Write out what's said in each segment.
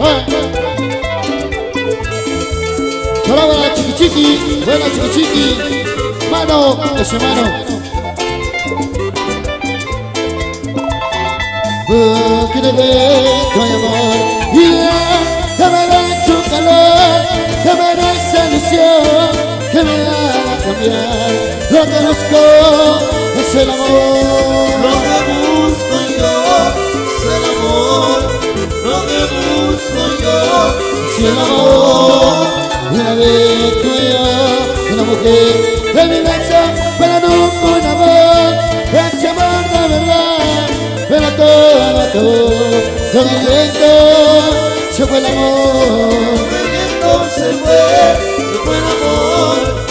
Ah. Buena chiqui chiqui, mano, ese mano. Oh, Lo que busco es el amor. Lo que busco yo es el amor. Lo que busco yo Si el amor una vez yo, una mujer de mi beso, pero nunca un amor, ese amor de verdad, pero todo acabó, con el viento se fue el amor. el viento se fue, se fue el amor.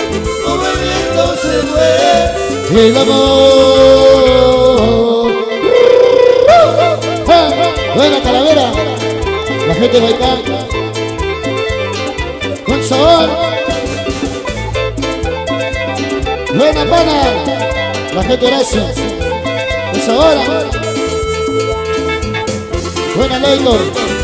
Como el viento se fue. el amor. Buena calavera, la gente Baikal, con sabor. Buena pana, la gente gracia, con sabor. Buena Leitor.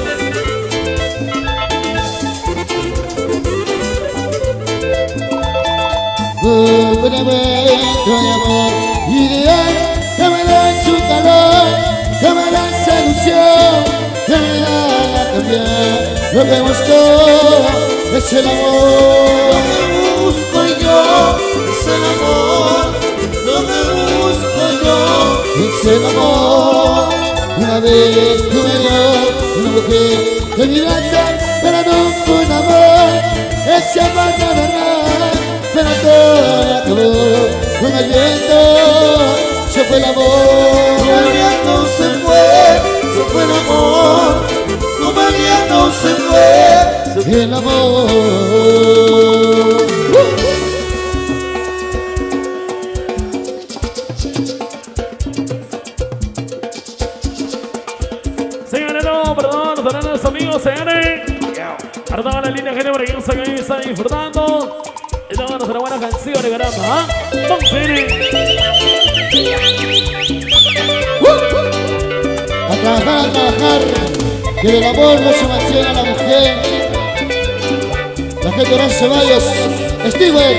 Un encuentro de amor ideal que me da su calor, que me da ilusión, que me haga cambiar. Lo que busco es el Lo amor. que busco yo es el amor. Lo que busco yo Es el amor. Una vez tuve yo una mujer que mi pero nunca un amor. Ese amor de acabó con el viento. Se fue el Como amor. el viento se fue, se fue el amor. Como el viento se fue, se fue el amor. Señores, no, perdón, perdón, los amigos, señores. Para toda la línea gente por aquí, que ahí está disfrutando. Y todas nuestras buenas canciones, caramba. ¿ah? Señores. A trabajar, a trabajar, que del amor no se mantiene la mujer. La gente no se vaya, Steven.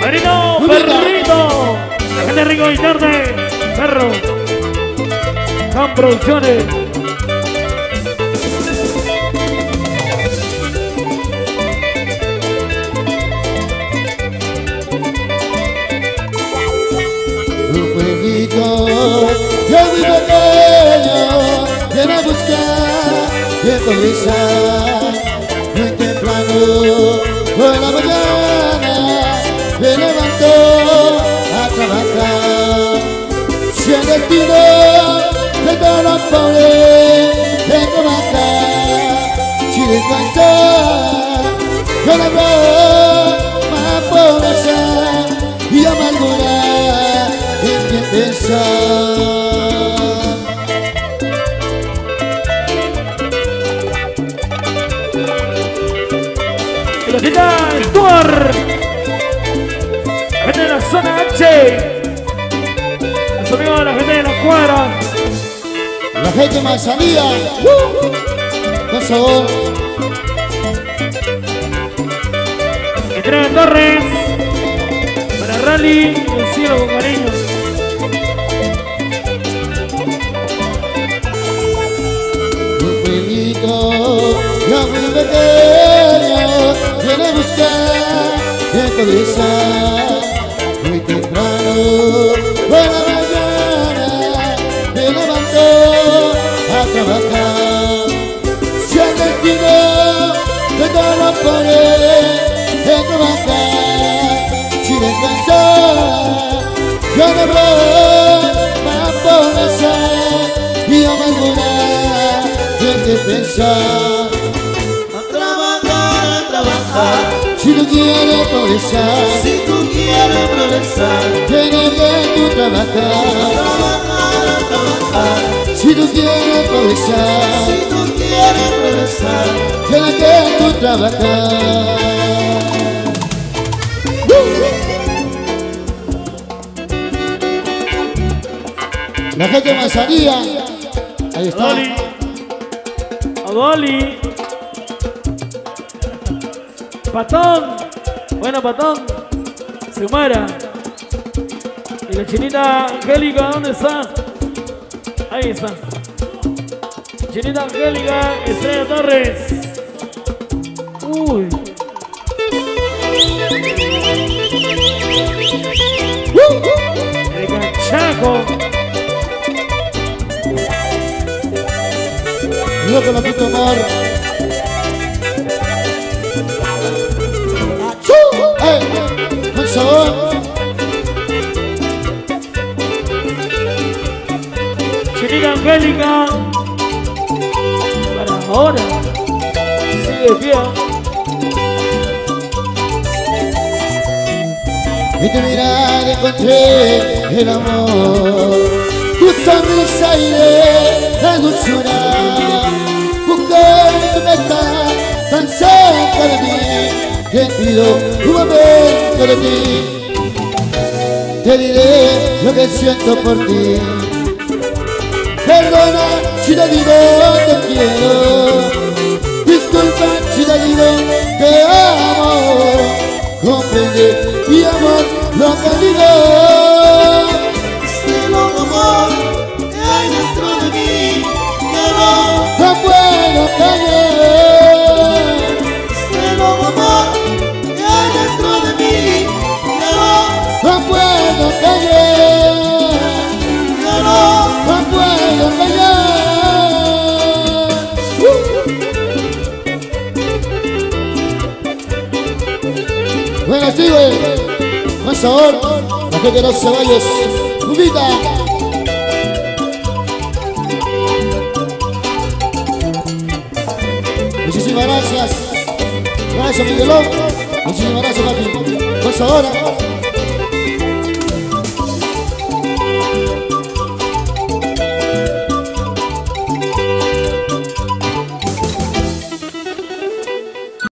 Perrito, perrito. La gente rico y tarde. Perro. Can Producciones. De pobreza muy temprano por la mañana me levantó a trabajar si el destino de todos los pobres es trabajar sin descansar con amor Del Tuar. La gente de la zona H. Los amigos de la gente de la cuadra. La gente manzanilla, por favor, Entrega Torres. Para Rally. Y el cielo con cariño. un pueblito ya muy de pobreza muy temprano por la mañana me levantó a trabajar si el destino de todos los pobres es trabajar sin descansar yo no habrá más pobreza y amargura de pensar a trabajar, a trabajar. Si no quieres progresar Si tú quieres progresar, tienes que tú trabajar trabajar, trabajar. si tú quieres progresar Si tú quieres progresar, trabajar. La gente de Manzanilla, ahí está. Adoli. Adoli. Patón. Bueno, Patón. Sumara. Y la chinita Angélica, ¿dónde está? Ahí está. Chinita Angélica, Estrella Torres. Uy. El cachaco. Yo con la puta Chinita Angélica. Para ahora. Sigue pie. En tu mirada encontré el amor Tu sonrisa iré la dulzura Mujer, tú me tan cerca de mí Que pido un momento de ti Te diré lo que siento por ti si te digo te quiero. Disculpa si te digo te amo. Comprende mi amor lo que Sí, güey. Con sabor. La gente de los ceballos. Cubita. Muchísimas gracias. Gracias, Miguelón. Muchísimas gracias, papi. Con sabor.